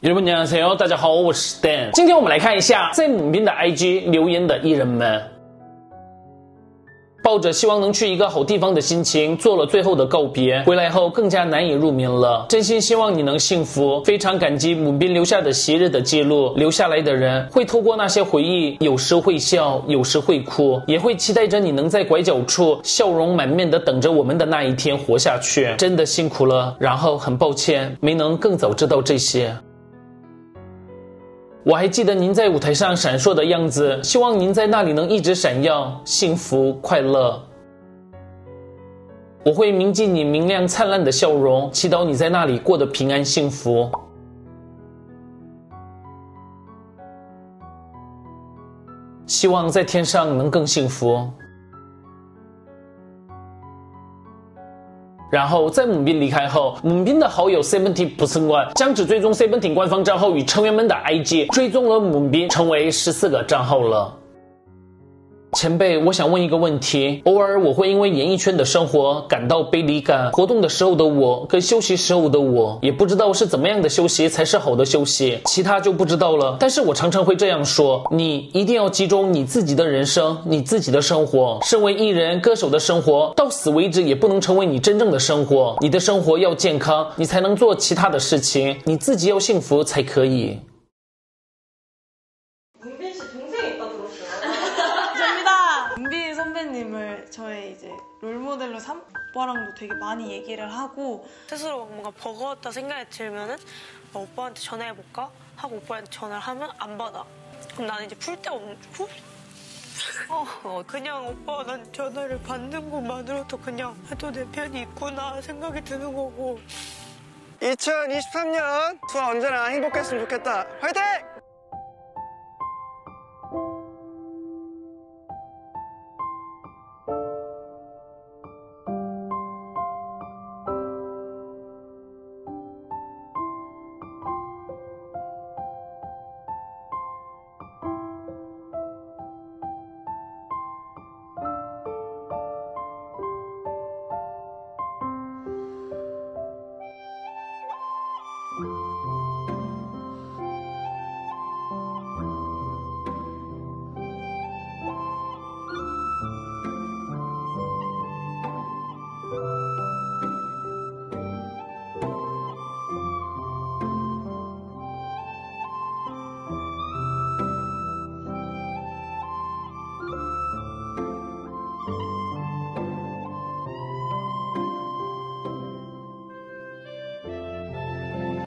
日本鸟生友，大家好，我是 Dan，今天我们来看一下在母兵的 IG 留言的艺人们，抱着希望能去一个好地方的心情，做了最后的告别，回来后更加难以入眠了。真心希望你能幸福，非常感激母兵留下的昔日的记录，留下来的人会透过那些回忆，有时会笑，有时会哭，也会期待着你能在拐角处笑容满面的等着我们的那一天活下去。真的辛苦了，然后很抱歉没能更早知道这些。我还记得您在舞台上闪烁的样子，希望您在那里能一直闪耀，幸福快乐。我会铭记你明亮灿烂的笑容，祈祷你在那里过得平安幸福。希望在天上能更幸福。然后在母斌离开后，母斌的好友 Seventeen 不胜官将只追踪 Seventeen 官方账号与成员们的 IG，追踪了母斌，成为十四个账号了。前辈，我想问一个问题：偶尔我会因为演艺圈的生活感到背离感，活动的时候的我跟休息时候的我，也不知道是怎么样的休息才是好的休息，其他就不知道了。但是我常常会这样说：你一定要集中你自己的人生，你自己的生活。身为艺人、歌手的生活，到死为止也不能成为你真正的生活。你的生活要健康，你才能做其他的事情。你自己要幸福才可以。 선배님을 저의 이제 롤모델로 삼 오빠랑도 되게 많이 얘기를 하고 스스로 뭔가 버거웠다 생각이 들면은 어, 오빠한테 전화해볼까? 하고 오빠한테 전화를 하면 안 받아. 그럼 나는 이제 풀 데 없는 후? 어, 그냥 오빠 난 전화를 받는 것만으로도 그냥 해도 내 편이 있구나 생각이 드는 거고 2023년 투어 언제나 행복했으면 좋겠다. 화이팅!